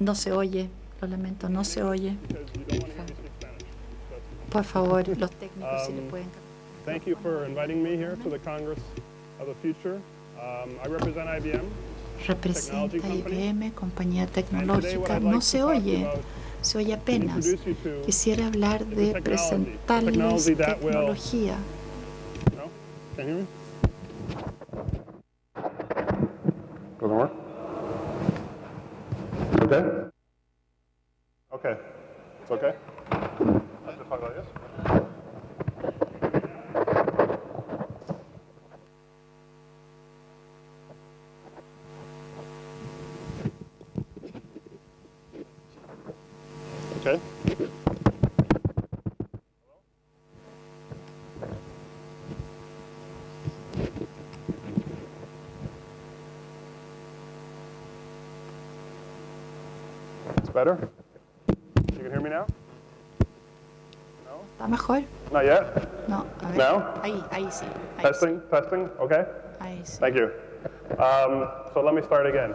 No se oye, lo lamento, no se oye. Me Por favor, los técnicos si le Um, pueden. Thank you for inviting me here to the Congress of the Future. Um, I represent IBM. Representa IBM, compañía tecnológica. No se oye, se oye apenas. Quisiera hablar de presentarles tecnología. Okay? Better? You can hear me now? ¿Está mejor? Not yet? No, a ver. No? Ahí, ahí sí. Ahí sí. Testing, testing, okay? Ahí sí. Thank you. Um, so let me start again.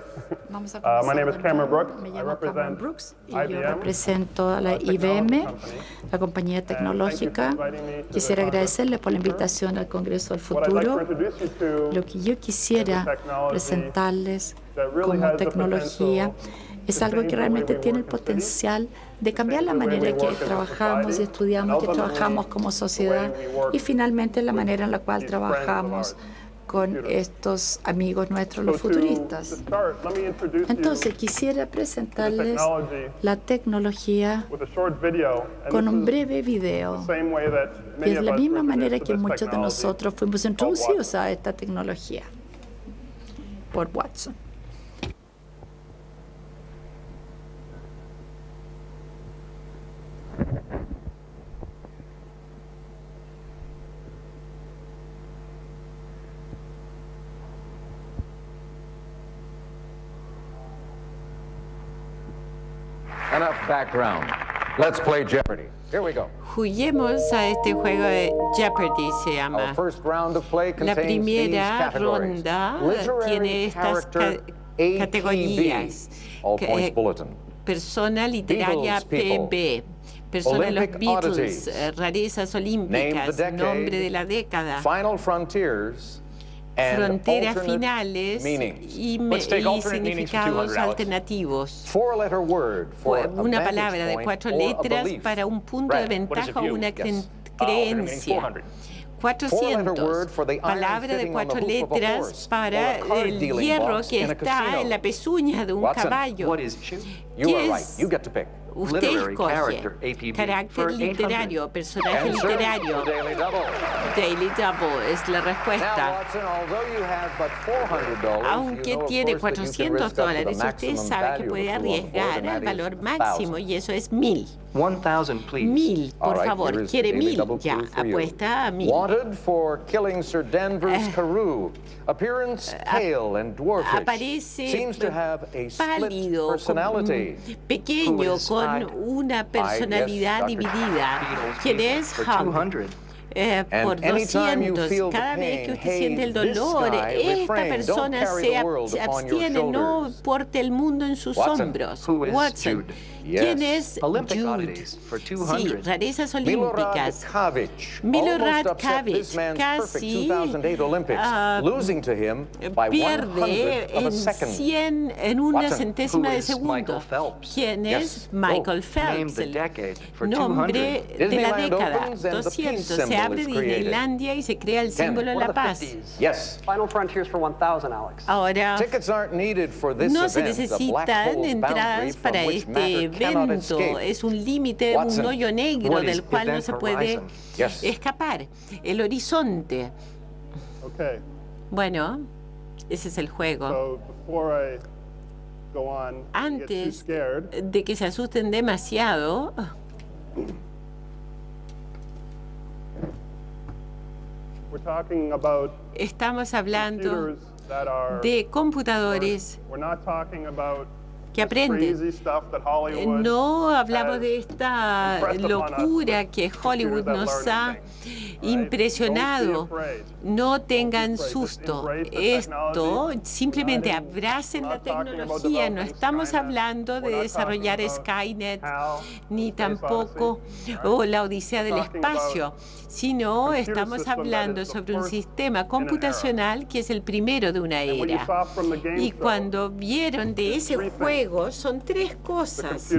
Vamos a Uh, my name is Cameron. Brooks. Me I llamo Cameron represent Brooks y yo IBM, represento a la IBM, la compañía tecnológica. Quisiera agradecerle por la invitación al Congreso del Futuro. Lo que yo quisiera presentarles como tecnología es algo que realmente tiene el potencial de cambiar la manera we que trabajamos y estudiamos, que trabajamos como sociedad y finalmente la manera en la cual trabajamos con estos amigos nuestros, los futuristas. Entonces quisiera presentarles la tecnología con un breve video. Y es of la misma manera que muchos de nosotros fuimos introducidos a esta tecnología por Watson. Background. Let's play Jeopardy. Here we go. Juguemos a este juego de Jeopardy, se llama. first round of play La primera ronda tiene estas ca- categorías. All points bulletin. Persona literaria. PB. Persona de los Beatles, oddities. eh, rarezas olímpicas, decade. nombre de la década, Final frontiers. Fronteras finales y, y significados 200, Alex. alternativos. Una palabra de cuatro letras para un punto de ventaja o una meaning creencia. 400. Four-letter 400, word for the iron palabra de cuatro letras para el hierro que está en la pezuña de un caballo. ¿Qué es? Usted escoge carácter for 800. literario, personaje literario. Daily Double. Es la respuesta. Watson, although you have but $400, Aunque tiene course, that you can 400 risk up to the dólares, usted sabe que puede arriesgar al valor máximo 1,000. y eso es mil. 1,000, please. Mil, por right, favor. Quiere mil. Ya, apuesta a mil. Wanted for killing Sir Danvers Eh. Carew. Appearance pale and dwarfish. Aparece Seems to have a pálido, con- personality. pequeño, Who is con una personalidad dividida. ¿Quién es for Hunk? 200. Eh, por anytime you 200. feel the Cada vez que usted siente el dolor, esta persona se, abstiene, no porte el mundo en sus Watson, hombros. who is Watson. ¿Quién Yes. es Jude? Sí, 200. rarezas Milorad olímpicas. Milorad Kavic casi, 2008 Olympics, losing to him by one pierde en second. 100 en una centésima de segundo. ¿Quién Yes. es Michael Oh, Phelps? El nombre 200. de la década. opens and the peace 200. Se abre. Disneylandia y se crea el símbolo de la paz. 50s? Yes. Final frontiers for 1,000, Alex. Ahora, Tickets aren't needed for this no se necesitan entradas para este evento. Es un límite, un hoyo negro del cual no se puede escapar. El horizonte. Okay, Bueno, ese es el juego. Antes scared, de que se asusten demasiado, we're talking about estamos hablando de computadores Que aprenden. No hablamos de esta locura que Hollywood nos ha. Impresionado. No tengan susto. Esto simplemente abracen la tecnología. No estamos hablando de desarrollar Skynet ni tampoco o la Odisea del espacio, sino estamos hablando sobre un sistema computacional que es el primero de una era. Y cuando vieron de ese juego son tres cosas.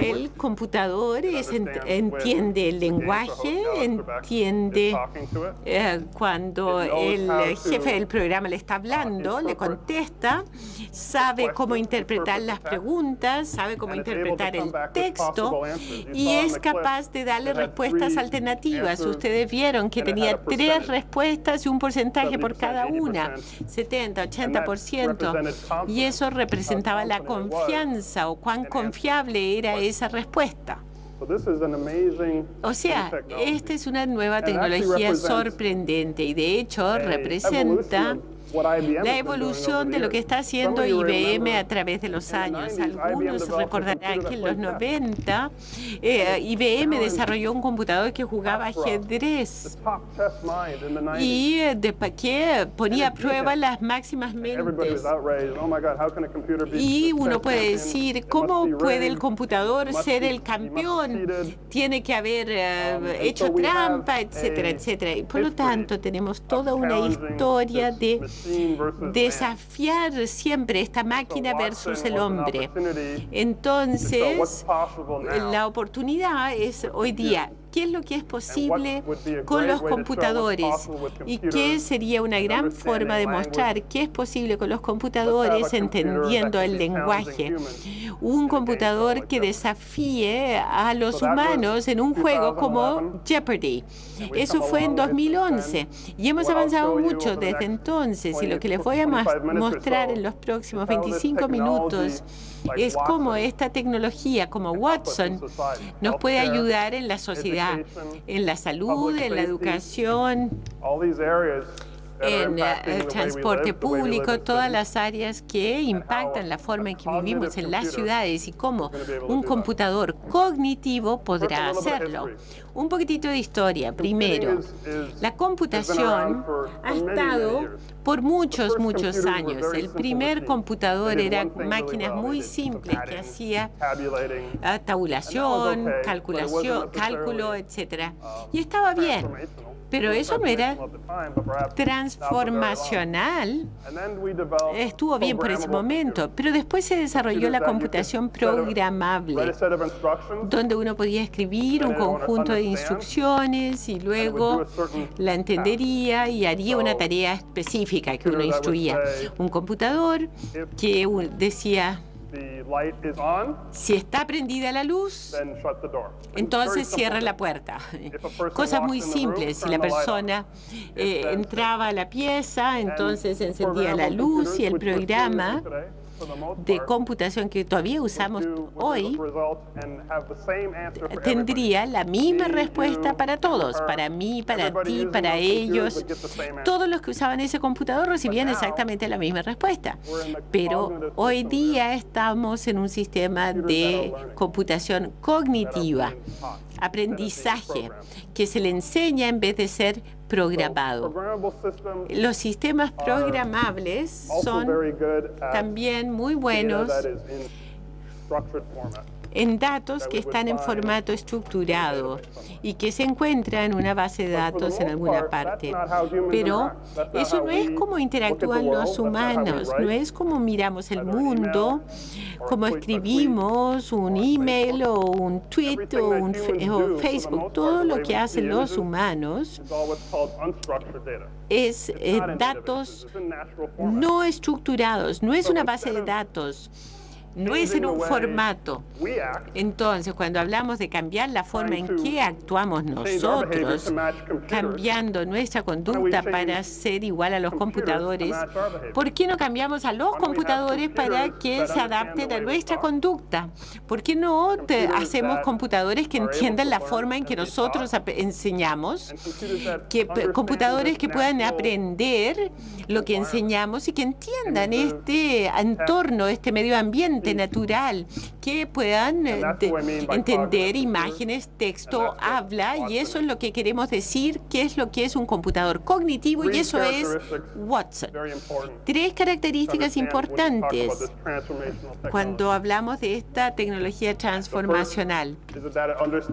El computador es, ent- entiende el lenguaje, entiende eh, cuando el jefe del programa le está hablando, le contesta, sabe cómo interpretar las preguntas, sabe cómo interpretar el texto y es capaz de darle respuestas alternativas. Ustedes vieron que tenía tres respuestas y un porcentaje por cada una, 70, 80%. Y eso representaba la confianza o cuán confiable era esa respuesta. O sea, esta es una nueva tecnología sorprendente y de hecho representa la evolución de lo que está haciendo IBM a través de los años. Algunos recordarán que en los 90 eh, IBM desarrolló un computador que jugaba ajedrez. y eh, de que ponía a prueba las máximas mentes. Y uno puede decir, ¿cómo puede el computador ser el campeón? Tiene que haber eh, hecho trampa, etcétera, etcétera. Y por lo tanto, tenemos toda una historia de desafiar siempre esta máquina versus el hombre. Entonces, la oportunidad es hoy día, ¿qué es lo que es posible con los computadores? ¿Y qué sería una gran forma de mostrar qué es posible con los computadores entendiendo el lenguaje? Un computador que desafíe a los humanos en un juego como Jeopardy. Eso fue en 2011 y hemos avanzado mucho desde entonces y lo que les voy a mostrar en los próximos 25 minutos es cómo esta tecnología como Watson nos puede ayudar en la sociedad, en la salud, en la educación, en eh, el transporte público, todas las áreas que impactan la forma en que vivimos en las ciudades y cómo un computador cognitivo podrá hacerlo. Un poquitito de historia. Primero, la computación ha estado por muchos, muchos años. El primer computador era máquinas muy simples que hacía tabulación, calculación, cálculo, etcétera. Y estaba bien. Pero eso no era transformacional. Estuvo bien por ese momento, pero después se desarrolló la computación programable, donde uno podía escribir un conjunto de instrucciones y luego la entendería y haría una tarea específica que uno instruía. Un computador que decía, si está prendida la luz, entonces cierra la puerta. Cosas muy simples. Si la persona eh, entraba a la pieza, entonces encendía la luz y el programa de computación que todavía usamos hoy tendría la misma respuesta para todos, para mí, para ti, para ellos. Todos los que usaban ese computador recibían exactamente la misma respuesta. Pero hoy día estamos en un sistema de computación cognitiva, aprendizaje, que se le enseña en vez de ser programado. Los sistemas programables son también muy buenos en datos que están en formato estructurado y que se encuentran en una base de datos en alguna parte. Pero eso no es como interactúan los humanos, no es como miramos el mundo, como escribimos un email o un tweet o un Facebook. Todo lo que hacen los humanos es eh, datos no estructurados, no es una base de datos, no es en un formato. Entonces, cuando hablamos de cambiar la forma en que actuamos nosotros, cambiando nuestra conducta para ser igual a los computadores, ¿por qué no cambiamos a los computadores para que se adapten a nuestra conducta? ¿Por qué no hacemos computadores que entiendan la forma en que nosotros enseñamos? Que computadores que puedan aprender lo que enseñamos y que entiendan este entorno, este medio ambiente natural, que puedan eh, de- entender imágenes, texto, habla, y eso es lo que queremos decir, que es lo que es un computador cognitivo, y eso es Watson. Tres características importantes cuando hablamos de esta tecnología transformacional.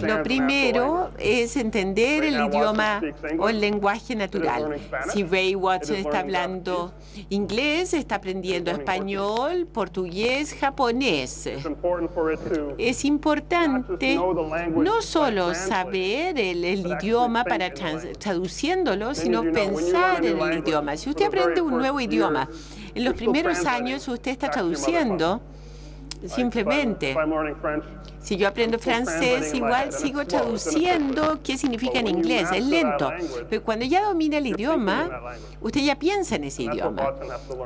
Lo primero es entender el idioma o el lenguaje natural. Si Ray Watson está hablando inglés, está aprendiendo español, portugués, japonés. To Es importante no solo saber el, el idioma para trans- traduciéndolo, sino pensar en el idioma. Si usted aprende un nuevo idioma, en los primeros años usted está traduciendo simplemente. Si yo aprendo francés, igual sigo traduciendo qué significa en inglés. Es lento. Pero cuando ya domina el idioma, usted ya piensa en ese idioma.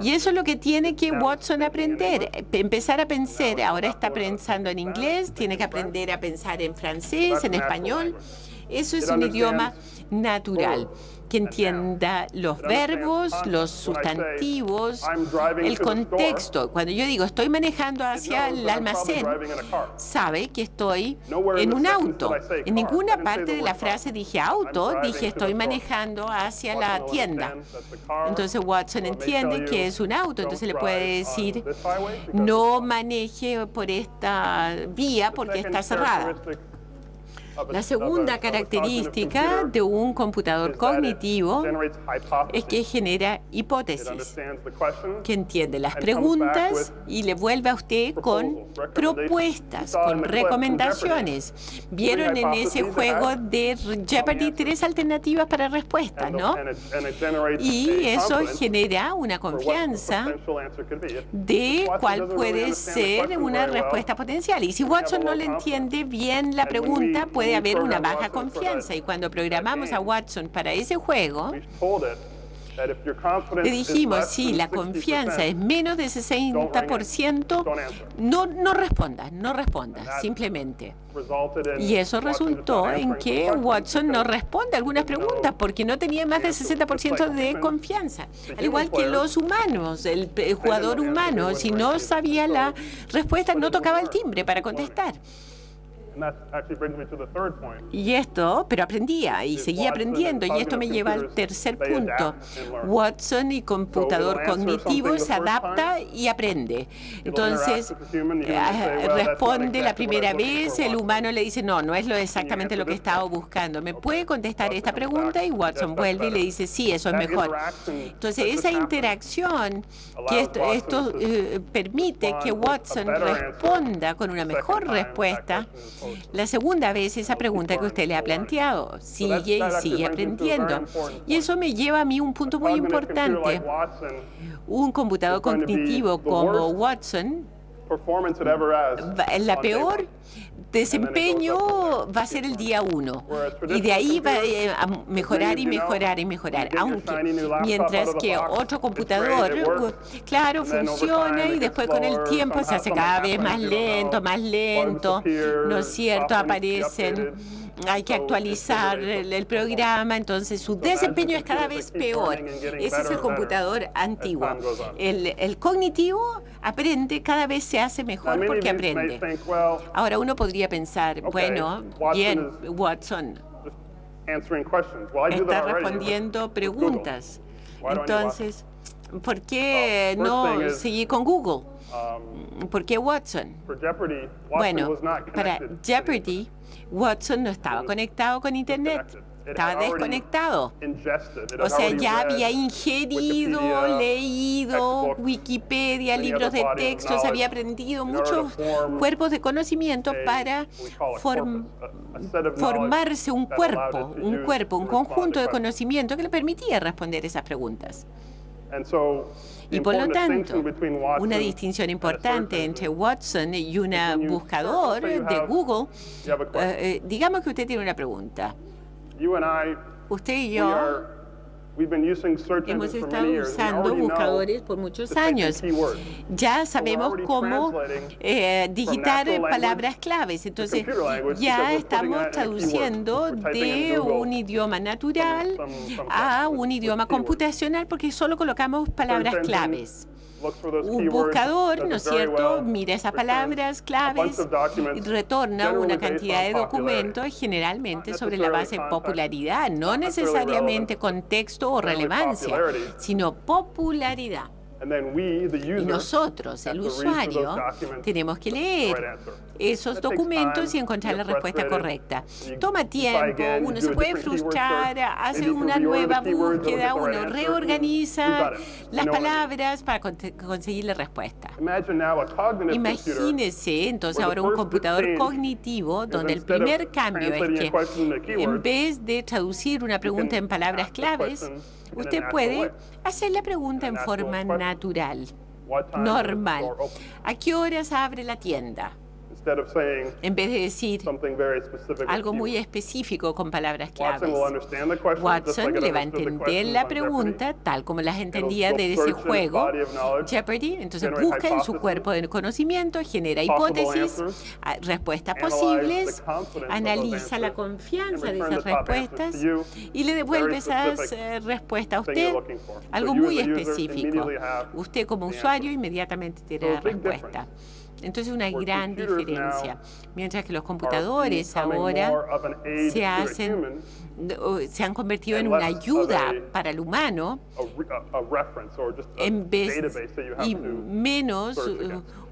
Y eso es lo que tiene que Watson aprender. Empezar a pensar. Ahora está pensando en inglés, tiene que aprender a pensar en francés, en español. Eso es un idioma natural que entienda los verbos, los sustantivos, el contexto. Cuando yo digo estoy manejando hacia el almacén, sabe que estoy en un auto. En ninguna parte de la frase dije auto, dije estoy manejando hacia la tienda. Entonces Watson entiende que es un auto, entonces le puede decir no maneje por esta vía porque está cerrada. La segunda característica de un computador cognitivo es que genera hipótesis, que entiende las preguntas y le vuelve a usted con propuestas, con recomendaciones. Vieron en ese juego de Jeopardy tres alternativas para respuestas, ¿no? Y eso genera una confianza de cuál puede ser una respuesta potencial. Y si Watson no le entiende bien la pregunta, puede haber una baja confianza. Y cuando programamos a Watson para ese juego, le dijimos, si la confianza es menos de 60%, no, no respondas, no respondas, simplemente. Y eso resultó en que Watson no responde a algunas preguntas porque no tenía más del 60% de confianza. Al igual que los humanos, el jugador humano, si no sabía la respuesta, no tocaba el timbre para contestar. Y esto, pero aprendía y seguía aprendiendo, y esto me lleva al tercer punto. Watson y computador cognitivo se adapta y aprende. Entonces, eh, responde la primera vez, el humano le dice, no, no es lo exactamente lo que estaba buscando. ¿Me puede contestar esta pregunta? Y Watson vuelve y le dice, sí, eso es mejor. Entonces, esa interacción que esto, esto eh, permite que Watson responda con una mejor respuesta la segunda vez esa pregunta que usted le ha planteado. Sigue y sigue aprendiendo. Y eso me lleva a mí un punto muy importante. Un computador cognitivo como Watson, la peor desempeño va a ser el día uno. Y de ahí va eh, a mejorar y mejorar y mejorar. Aunque, mientras que otro computador, claro, funciona y después con el tiempo se hace cada vez más lento, más lento, ¿no es cierto? Aparecen hay que actualizar el, el programa, entonces su desempeño es cada vez peor. Ese es el computador antiguo. El, el cognitivo aprende, cada vez se hace mejor porque aprende. Ahora uno podría pensar, bueno, bien, Watson está respondiendo preguntas. Entonces, ¿por qué no seguir con Google? ¿Por qué Watson? Bueno, para Jeopardy, Watson no estaba conectado con Internet, estaba desconectado. O sea, ya había ingerido, leído Wikipedia, libros de textos, había aprendido muchos cuerpos de conocimiento para form- formarse un cuerpo, un cuerpo, un conjunto de conocimiento que le permitía responder esas preguntas. Y por lo tanto, una distinción importante entre Watson y un buscador de Google, eh, eh, digamos que usted tiene una pregunta. Usted y yo hemos estado usando buscadores por muchos años. Ya sabemos cómo eh, digitar palabras claves. Entonces, ya estamos traduciendo de un idioma natural a un idioma computacional porque solo colocamos palabras claves. Un buscador, ¿no es cierto? Mira esas palabras claves y retorna una cantidad de documentos, generalmente sobre la base necessarily popularidad, no necesariamente contexto o relevancia, sino popularidad. And then we, the Y user, nosotros, el usuario, tenemos que leer esos documentos y encontrar la respuesta correcta. Toma tiempo, uno se puede frustrar, hace una nueva búsqueda, uno reorganiza las palabras para con- conseguir la respuesta. Imagínese entonces ahora un computador cognitivo donde el primer cambio es que en vez de traducir una pregunta en palabras claves, usted puede hacer la pregunta en forma natural, normal. ¿A qué horas abre la tienda? Instead of saying En vez de decir something very specific with algo muy específico con palabras claves. Watson le va a entender la pregunta tal como las entendía de ese juego. Jeopardy. Entonces busca en su cuerpo de conocimiento, genera hipótesis, respuestas posibles, analiza la confianza de esas respuestas y le devuelve esas eh, respuestas a usted, algo muy específico. Usted como usuario inmediatamente tiene la respuesta. Entonces una gran diferencia. Mientras que los computadores ahora se hacen, se han convertido en una ayuda para el humano en vez y menos.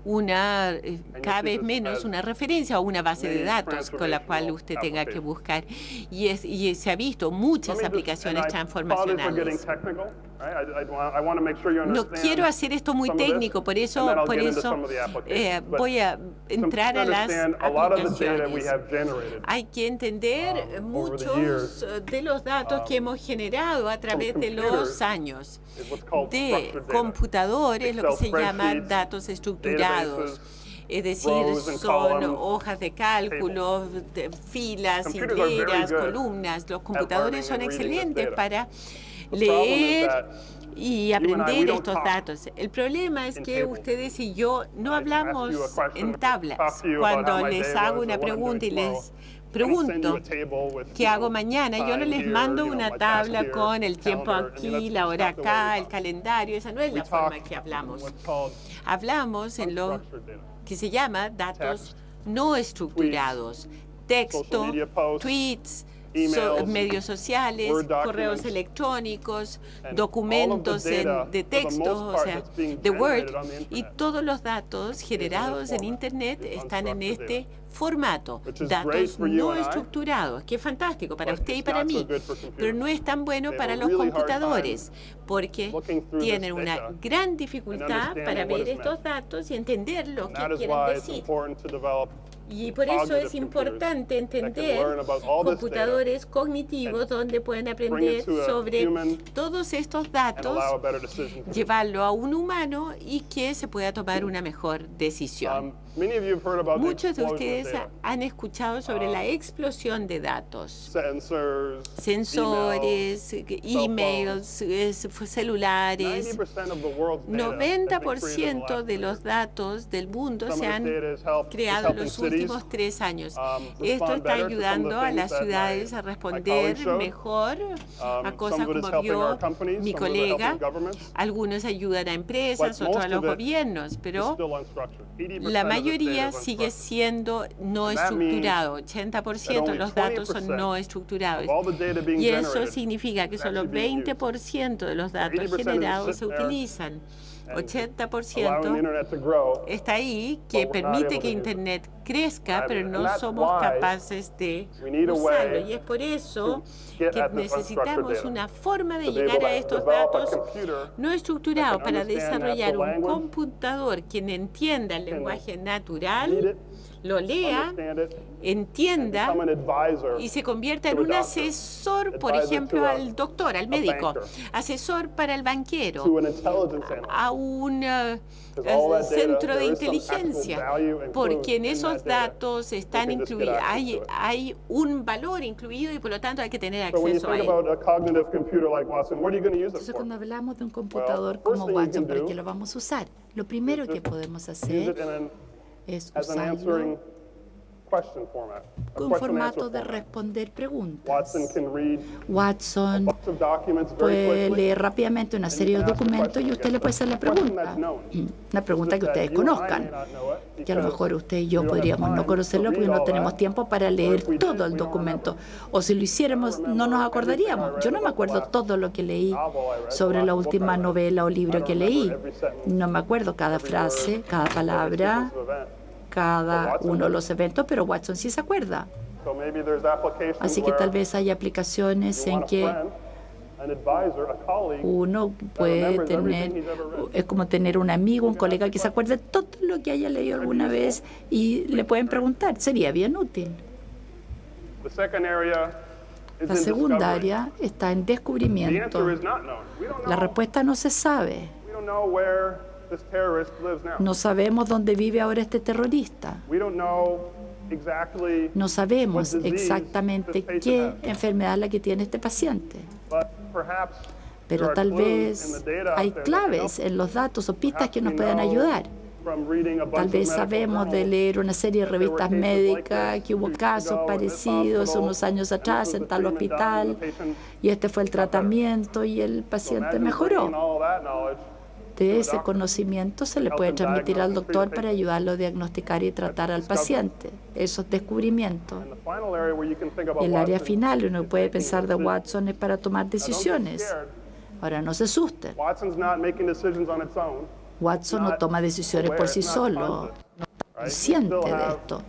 Una eh, cada vez menos una referencia o una base de datos con la cual usted tenga que buscar y, es, y se ha visto muchas aplicaciones transformacionales. No quiero hacer esto muy técnico, por eso, por eso eh, voy a entrar a las aplicaciones. Hay que entender um, muchos eh, de los datos que hemos generado a través de los años de computadores, lo que se Excel llama spreadsheets, datos estructurados. Es decir, son hojas de cálculo, de filas, hileras, columnas. Los computadores son excelentes para leer y aprender estos datos. El problema es que ustedes y yo no hablamos en tablas. Cuando les hago una pregunta y les pregunto qué hago mañana, yo no les mando una tabla con el tiempo aquí, la hora acá, el calendario. Esa no es la forma que hablamos. Hablamos en lo que se llama datos no estructurados. Texto, tweets, so- medios sociales, correos electrónicos, documentos en- de texto, o sea, de Word, y todos los datos generados en Internet están en este formato, datos no estructurados, que es fantástico para usted y para mí, pero no es tan bueno para los computadores, porque tienen una gran dificultad para ver estos datos y entender lo que quieren decir. Y por eso es importante entender computadores cognitivos donde pueden aprender sobre todos estos datos, llevarlo a un humano y que se pueda tomar una mejor decisión. Many of you have heard about the Muchos de ustedes han escuchado sobre la explosión de datos. Sensores, emails, emails, es- celulares. 90% of the world's data has been created in the 90% last de los datos del mundo se han creado en los últimos tres años. um, Esto está ayudando a las ciudades a responder mejor a Um, cosas it is como vio mi colega. Algunos ayudan a empresas, otros a los gobiernos, pero still unstructured. 80% la this mayoría sigue siendo no estructurado. 80% de los datos son no estructurados. Y eso significa que solo actually being used. 20% de los datos 80% is generados se there utilizan. And allowing the 80% internet to grow. está ahí que permite que. Internet crezca, pero no somos capaces de usarlo. Y es por eso que necesitamos una forma de llegar a to estos datos no estructurados para desarrollar un computador quien entienda el lenguaje natural, lo lea, entienda y se convierta en un asesor, por ejemplo, al doctor, al médico, asesor para el banquero, a un eh, data, centro de inteligencia, porque en esos datos We están incluidos, hay, hay un valor incluido y por lo tanto hay que tener acceso a él. about a cognitive computer like Watson, what are you going to use it Entonces, cuando hablamos de un computador como Watson, ¿para qué lo vamos a usar? Lo primero que podemos hacer es usarlo con formato de responder preguntas. Watson puede leer rápidamente una serie de documentos y usted le puede hacer la pregunta. Una pregunta que ustedes conozcan, que a lo mejor usted y yo podríamos no conocerlo porque no tenemos tiempo para leer todo el documento. O si lo hiciéramos, no nos acordaríamos. Yo no me acuerdo todo lo que leí sobre la última novela o libro que leí. No me acuerdo cada frase, cada palabra, cada uno de los eventos, pero Watson sí se acuerda. Así que tal vez hay aplicaciones en que uno puede tener, es como tener un amigo, un colega que se acuerde de todo lo que haya leído alguna vez y le pueden preguntar. Sería bien útil. La segunda área está en descubrimiento. La respuesta no se sabe. No sabemos dónde vive ahora este terrorista. We don't know exactly, No sabemos exactamente qué enfermedad es la que tiene este paciente. Pero tal vez hay claves en los datos o pistas que nos puedan ayudar. Tal vez sabemos de leer una serie de revistas médicas que hubo casos parecidos unos años atrás en tal hospital y este fue el tratamiento y el paciente mejoró. De ese conocimiento se le puede transmitir al doctor para ayudarlo a diagnosticar y tratar al paciente. Esos descubrimientos. El área final, uno puede pensar de. Watson es para tomar decisiones. Ahora no se asusten. Watson no toma decisiones por sí solo, no? You consciente de esto.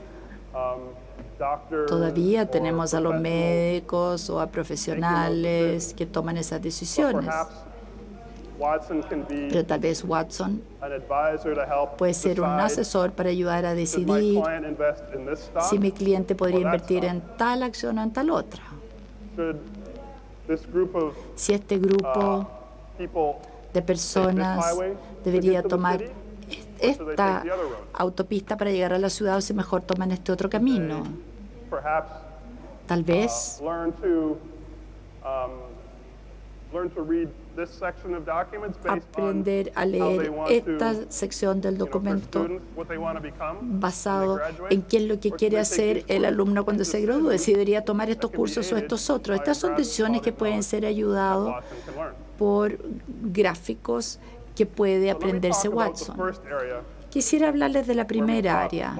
Todavía tenemos a los médicos o a profesionales que toman esas decisiones. perhaps Watson can be Pero tal vez Watson an advisor to help puede ser un asesor para ayudar a decidir si mi cliente podría invertir en tal acción o en tal otra. Si este uh, grupo people de personas debería tomar esta autopista para llegar a la ciudad o si mejor toman este otro camino. Tal vez aprender a leer esta sección del documento basado en qué es lo que quiere hacer el alumno cuando se gradúe, si debería tomar estos cursos o estos otros. Estas son decisiones que pueden ser learn. por gráficos que puede aprenderse Watson. Quisiera hablarles de la primera área.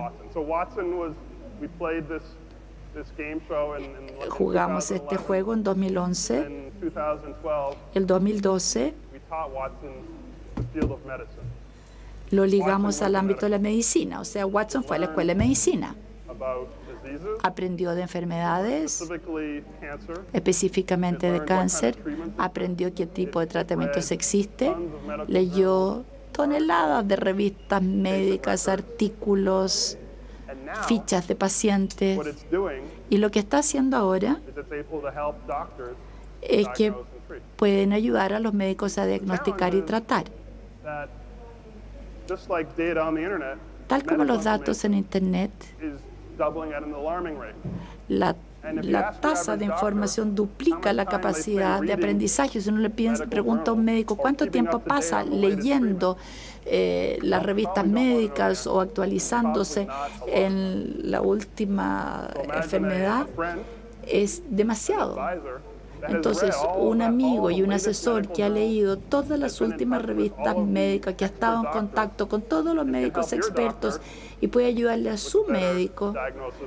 Jugamos este 2011. juego en 2011. In 2012, El 2012 we taught Watson the field of medicine lo ligamos al ámbito de la medicina, o sea, Watson fue a la escuela de medicina. Aprendió de enfermedades, específicamente de cáncer, aprendió qué tipo de tratamientos existe, leyó toneladas de revistas médicas, artículos, fichas de pacientes. Y lo que está haciendo ahora es que pueden ayudar a los médicos a diagnosticar y tratar. Tal como los datos en Internet, information is doubling at an alarming rate. la, la tasa de información duplica la capacidad de aprendizaje. Si uno le piensa, pregunta a un médico cuánto tiempo pasa leyendo eh, las revistas médicas o actualizándose en la última enfermedad, es demasiado. Entonces, un amigo y un asesor que ha leído todas las últimas revistas médicas, que ha estado en contacto con todos los médicos expertos y puede ayudarle a su médico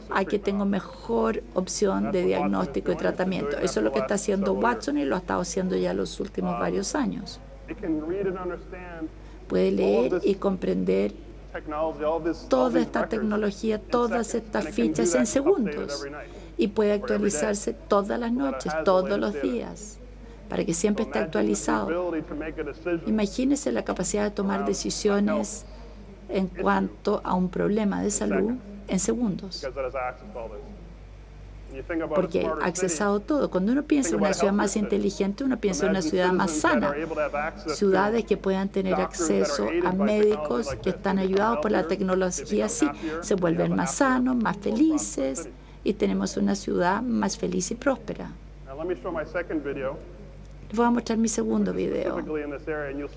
a que tenga mejor opción de diagnóstico y tratamiento. Eso es lo que está haciendo. Watson y lo ha estado haciendo ya los últimos varios años. Puede leer y comprender toda esta tecnología, todas estas fichas en segundos. Y puede actualizarse todas las noches, todos los días, para que siempre esté actualizado. Imagínese la capacidad de tomar decisiones en cuanto a un problema de salud en segundos, porque ha accesado todo. Cuando uno piensa en una ciudad más inteligente, uno piensa en una ciudad más sana, ciudades que puedan tener acceso a médicos que están ayudados por la tecnología, sí, se vuelven más sanos, más felices. Y tenemos una ciudad más feliz y próspera. Les voy a mostrar mi segundo video,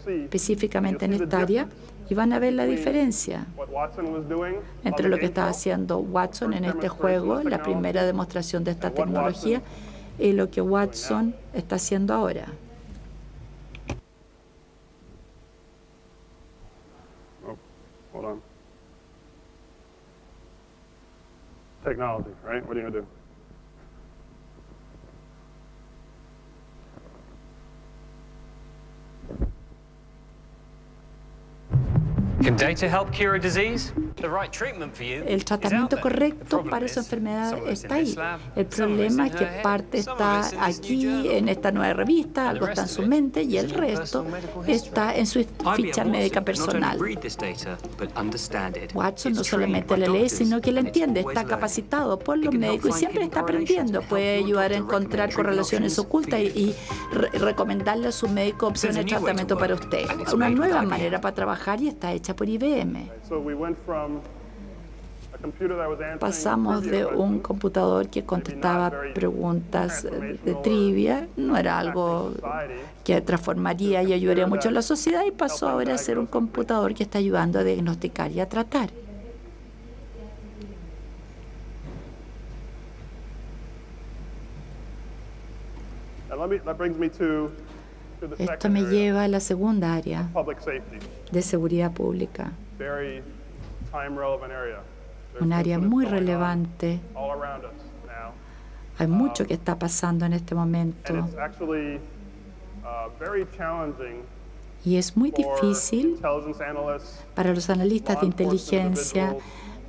específicamente en esta área, y van a ver la diferencia entre lo que estaba haciendo Watson en este juego, la primera demostración de esta tecnología, y lo que Watson está haciendo ahora. Oh, hold on. Technology, right? What are you gonna do? Can data help cure a disease? The right treatment for you El tratamiento correcto para esa enfermedad está ahí. El problema es que parte está aquí en esta nueva revista, algo está en su mente y el resto está en su ficha médica personal. Watson no solamente la lee, sino que la entiende, está capacitado por los médicos y siempre está aprendiendo. Puede ayudar a encontrar correlaciones ocultas y, options y re- recomendarle a su médico opciones de tratamiento para usted. Una nueva manera para trabajar y está hecha por IBM. So we went from a computer that was answering Pasamos de un computador que contestaba preguntas eh, de trivia, no era algo que transformaría y ayudaría mucho a la sociedad, y pasó ahora a ser un computador que está ayudando a diagnosticar y a tratar. Esto me lleva a la segunda área de seguridad pública, un área muy relevante. Hay mucho que está pasando en este momento uh, y es muy difícil para los analistas de inteligencia,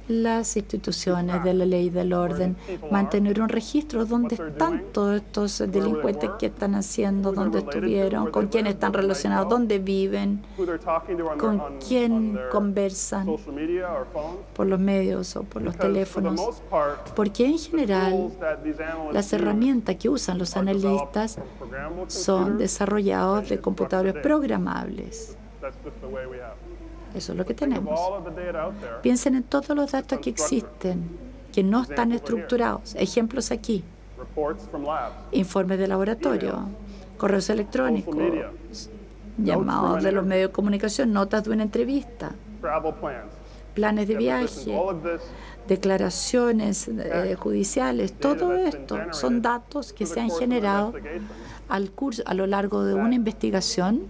las instituciones de la ley y del orden, mantener un registro donde están todos estos delincuentes que están haciendo, dónde estuvieron, con quién están relacionados, dónde viven, con on, on quién conversan por los medios o por los teléfonos. Porque en general las herramientas que usan los analistas son desarrollados de computadores programables. Eso es lo que tenemos. Piensen en todos los datos que existen, que no están estructurados. Ejemplos aquí. Informes de laboratorio, correos electrónicos, llamados de los medios de comunicación, notas de una entrevista, planes de viaje, declaraciones eh, judiciales. Todo esto son datos que se han generado al curso, a lo largo de una investigación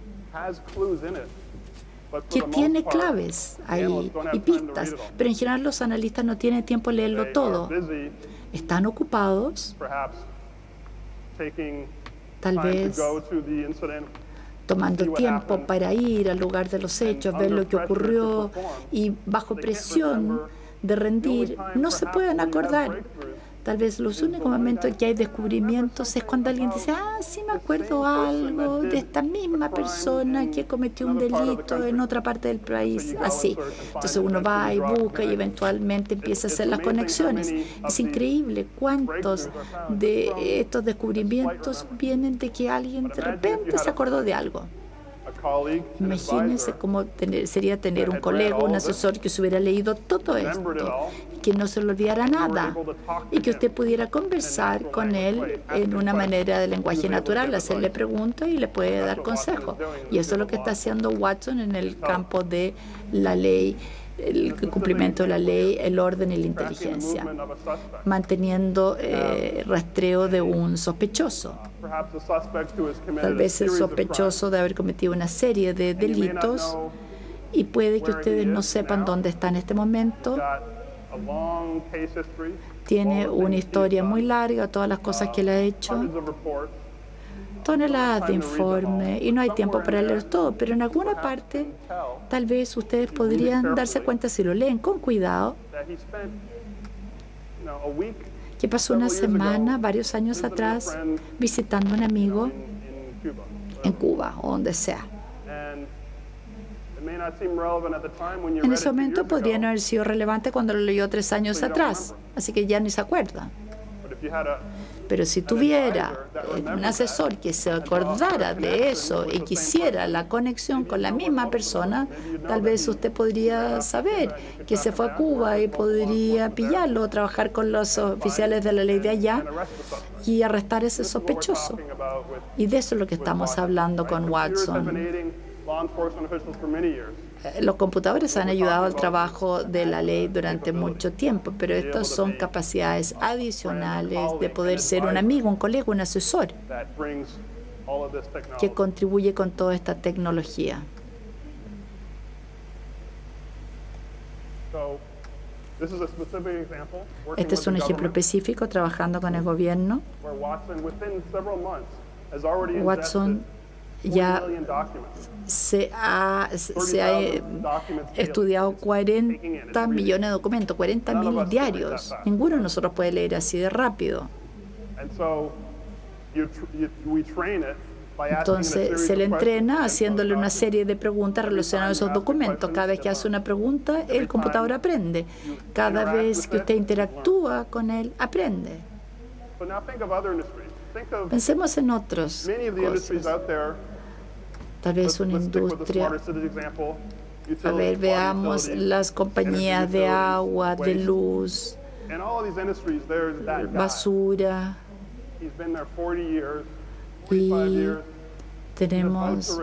que tiene claves ahí y pistas, pero en general los analistas no tienen tiempo de leerlo todo. Están ocupados, tal vez tomando tiempo para ir al lugar de los hechos, ver lo que ocurrió y bajo presión de rendir, no se pueden acordar. Tal vez los únicos momentos que hay descubrimientos es cuando alguien dice, ah, sí me acuerdo algo de esta misma persona que cometió un delito en otra parte del país, así. Entonces uno va y busca y eventualmente empieza a hacer las conexiones. Es increíble cuántos de estos descubrimientos vienen de que alguien de repente se acordó de algo. Imagínense cómo tener, sería tener un colega, un asesor que se hubiera leído todo esto, que no se le olvidara nada y que usted pudiera conversar con él en una manera de lenguaje natural, hacerle preguntas y le puede dar consejos. Y eso es lo que está haciendo Watson en el campo de la ley, el cumplimiento de la ley, el orden y la inteligencia, manteniendo eh, rastreo de un sospechoso. Tal vez el sospechoso de haber cometido una serie de delitos y puede que ustedes no sepan dónde está en este momento. Tiene una historia muy larga, todas las cosas que él ha hecho. Toneladas de informes y no hay tiempo para leer todo, pero en alguna parte tal vez ustedes podrían darse cuenta si lo leen con cuidado que pasó una semana, varios años atrás, visitando a un amigo en Cuba o donde sea. En ese momento podría no haber sido relevante cuando lo leyó tres años atrás, así que ya ni se acuerda. Pero si tuviera eh, un asesor que se acordara de eso y quisiera la conexión con la misma persona, tal vez usted podría saber que se fue a Cuba y podría pillarlo trabajar con los oficiales de la ley de allá y arrestar a ese sospechoso. Y de eso es lo que estamos hablando con Watson. Eh, Los computadores han ayudado al trabajo de la ley durante mucho tiempo, pero estas son capacidades adicionales de poder ser un amigo, un colega, un asesor que contribuye con toda esta tecnología. Este es un ejemplo específico trabajando con el gobierno. Watson ya se ha, se ha estudiado 40 millones de documentos, 40 mil diarios. Ninguno de nosotros puede leer así de rápido. Entonces se le entrena haciéndole una serie de preguntas relacionadas a esos documentos. Cada vez que hace una pregunta, el computador aprende. Cada vez que usted interactúa con él, aprende. Pensemos en otros cosas. Tal vez una industria. A ver, veamos las compañías de agua, de luz, basura. Y tenemos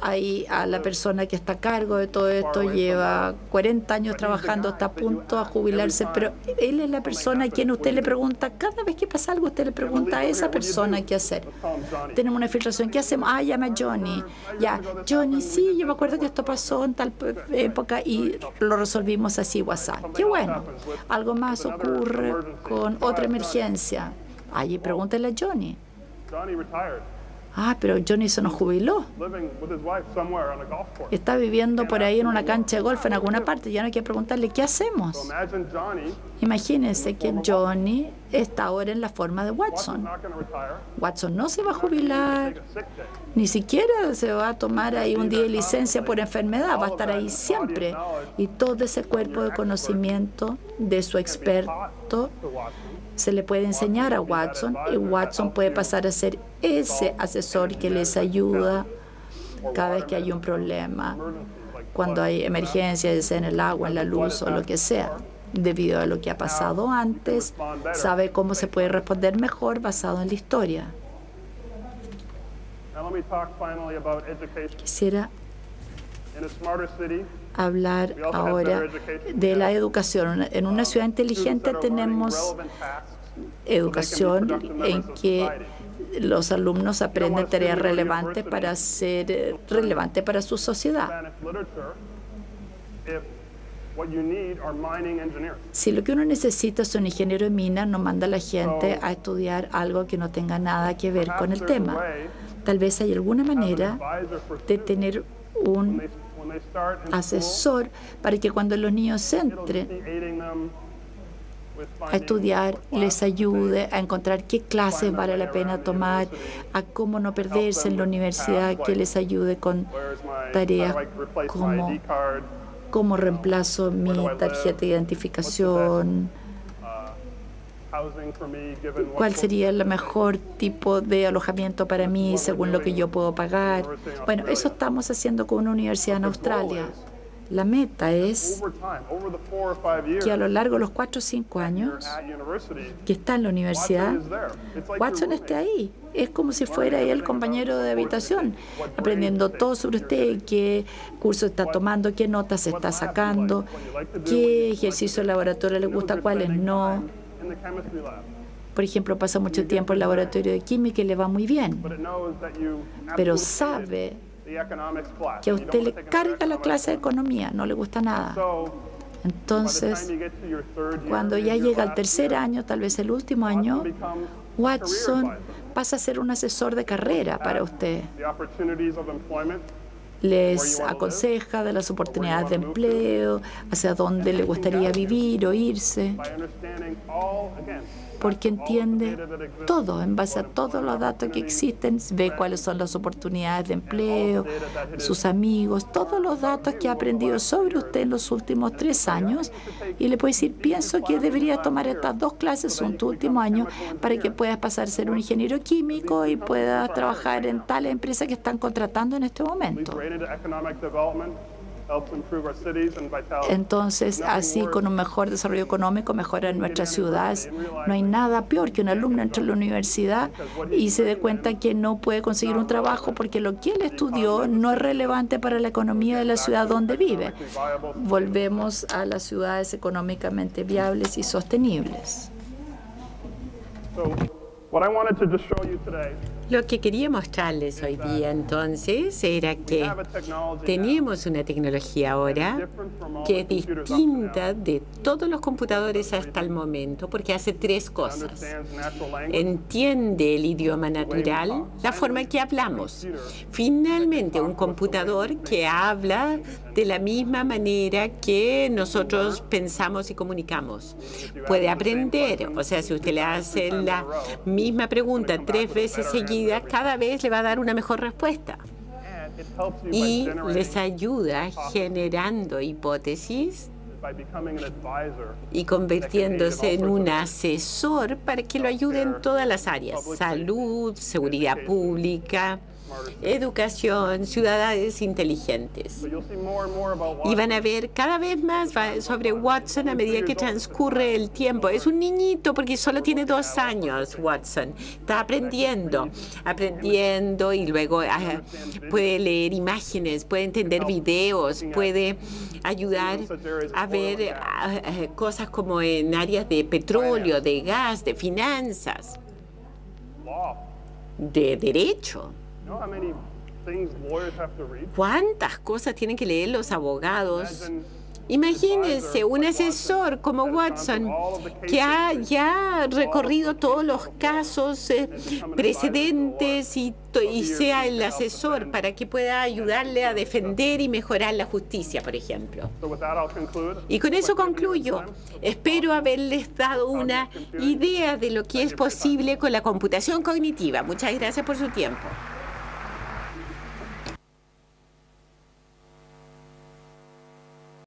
ahí a la persona que está a cargo de todo esto, lleva 40 años trabajando, está a punto de jubilarse, pero él es la persona a quien usted le pregunta, cada vez que pasa algo, usted le pregunta a esa persona qué hacer. Tenemos una filtración, ¿qué hacemos? Ah, llama a Johnny. Ya, Johnny, sí, yo me acuerdo que esto pasó en tal época y lo resolvimos así, WhatsApp. Qué bueno. Algo más ocurre con otra emergencia. Allí pregúntele a Johnny. Ah, pero Johnny se nos jubiló. Está viviendo por ahí en una cancha de golf en alguna parte. Ya no hay que preguntarle qué hacemos. Imagínense que Johnny está ahora en la forma de Watson. Watson no se va a jubilar, ni siquiera se va a tomar ahí un día de licencia por enfermedad, va a estar ahí siempre. Y todo ese cuerpo de conocimiento de su experto se le puede enseñar a Watson y Watson puede pasar a ser ese asesor que les ayuda cada vez que hay un problema, cuando hay emergencias en el agua, en la luz o lo que sea. Debido a lo que ha pasado antes, sabe cómo se puede responder mejor basado en la historia. Quisiera hablar ahora de la educación. En una ciudad inteligente tenemos educación en que los alumnos aprenden tareas relevantes para ser relevantes para su sociedad. Si lo que uno necesita es un ingeniero de mina, no manda a la gente a estudiar algo que no tenga nada que ver con el tema. Tal vez hay alguna manera de tener un asesor para que cuando los niños entren a estudiar, les ayude a encontrar qué clases vale la pena tomar, a cómo no perderse en la universidad, que les ayude con tareas como cómo reemplazo mi tarjeta de identificación, cuál sería el mejor tipo de alojamiento para mí según lo que yo puedo pagar. Bueno, eso estamos haciendo con una universidad en Australia. La meta es que a lo largo de los cuatro o cinco años que está en la universidad, Watson esté ahí. Es como si fuera el compañero de habitación, aprendiendo todo sobre usted, qué curso está tomando, qué notas está sacando, qué ejercicio de laboratorio le gusta, cuáles no. Por ejemplo, pasa mucho tiempo en el laboratorio de química y le va muy bien, pero sabe que a usted le carga la clase de economía, no le gusta nada. Entonces, cuando ya llega al tercer año, tal vez el último año, Watson pasa a ser un asesor de carrera para usted. Les aconseja de las oportunidades de empleo, hacia dónde le gustaría vivir o irse porque entiende todo, en base a todos los datos que existen, ve cuáles son las oportunidades de empleo, sus amigos, todos los datos que ha aprendido sobre usted en los últimos tres años y le puede decir, pienso que deberías tomar estas dos clases en tu último año para que puedas pasar a ser un ingeniero químico y puedas trabajar en tales empresas que están contratando en este momento. Entonces, así con un mejor desarrollo económico mejoran nuestras ciudades. No hay nada peor que un alumno entre a la universidad y se dé cuenta que no puede conseguir un trabajo porque lo que él estudió no es relevante para la economía de la ciudad donde vive. Volvemos a las ciudades económicamente viables y sostenibles. Lo que quería mostrarles hoy día entonces era que tenemos una tecnología ahora que es distinta de todos los computadores hasta el momento porque hace tres cosas. Entiende el idioma natural, la forma en que hablamos. Finalmente, un computador que habla de la misma manera que nosotros pensamos y comunicamos. Puede aprender, o sea, si usted le hace la misma pregunta tres veces seguidas, cada vez le va a dar una mejor respuesta. Y les ayuda generando hipótesis y convirtiéndose en un asesor para que lo ayude en todas las áreas, salud, seguridad pública, educación, ciudades inteligentes. Y van a ver cada vez más sobre Watson a medida que transcurre el tiempo. Es un niñito porque solo tiene dos años, Watson. Está aprendiendo, aprendiendo y luego ah, puede leer imágenes, puede entender videos, puede ayudar a ver ah, ah, cosas como en áreas de petróleo, de gas, de finanzas, de derecho. ¿Cuántas cosas tienen que leer los abogados? Imagínense un asesor como Watson que ha ya recorrido todos los casos eh, precedentes y, y, sea el asesor para que pueda ayudarle a defender y mejorar la justicia, por ejemplo. Y con eso concluyo. Espero haberles dado una idea de lo que es posible con la computación cognitiva. Muchas gracias por su tiempo.